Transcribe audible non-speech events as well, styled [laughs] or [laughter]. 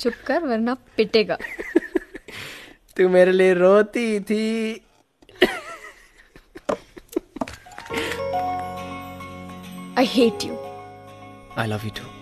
चुप कर वरना पिटेगा। [laughs] तू मेरे लिए रोती थी। I hate you I love you too